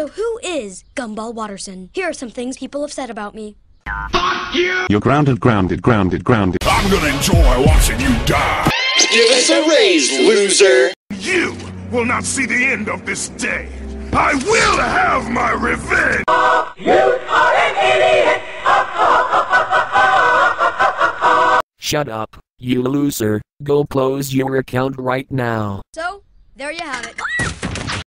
So who is Gumball Watterson? Here are some things people have said about me. Fuck you! You're grounded, grounded, grounded, grounded. I'm gonna enjoy watching you die. Give us a raise, loser! You will not see the end of this day. I will have my revenge! You are an idiot! Shut up, you loser. Go close your account right now. So, there you have it.